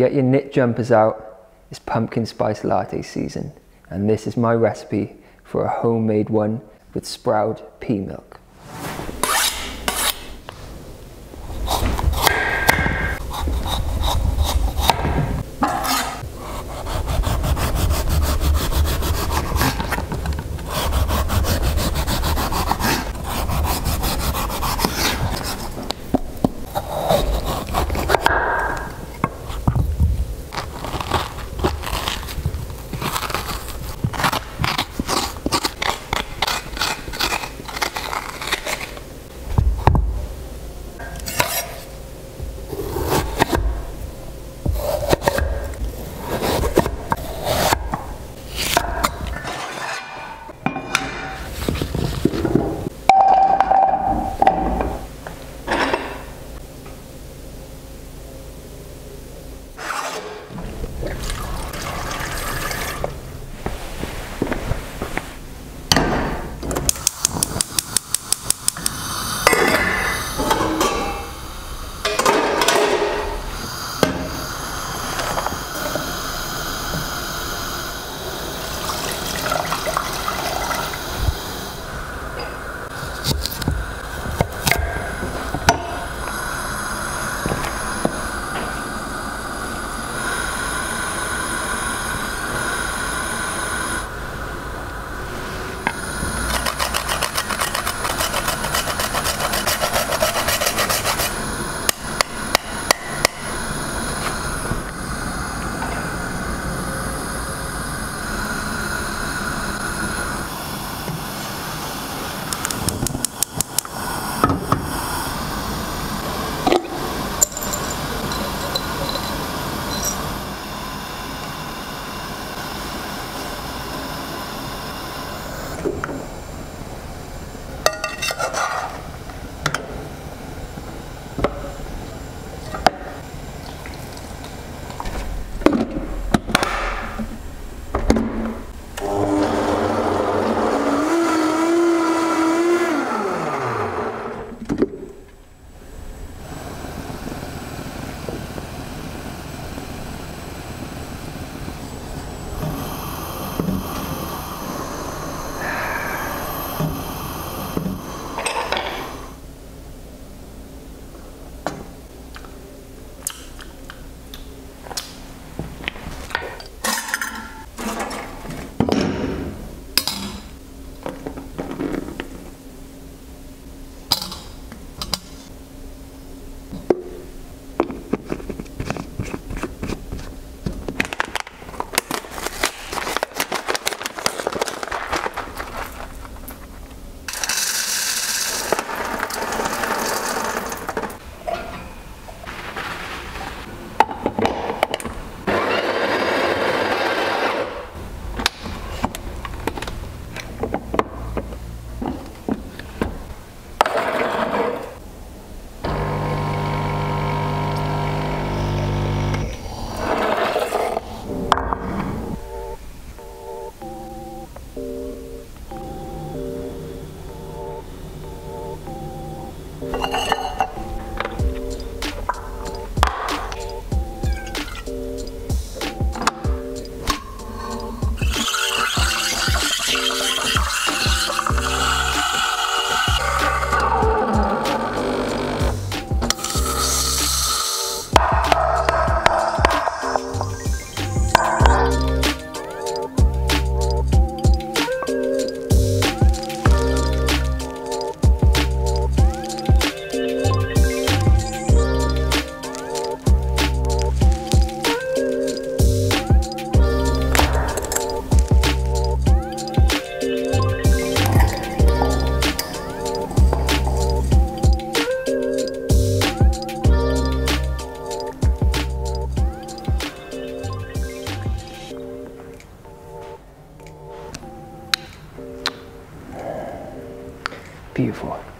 Get your knit jumpers out. It's pumpkin spice latte season. And this is my recipe for a homemade one with Sproud pea milk. Beautiful.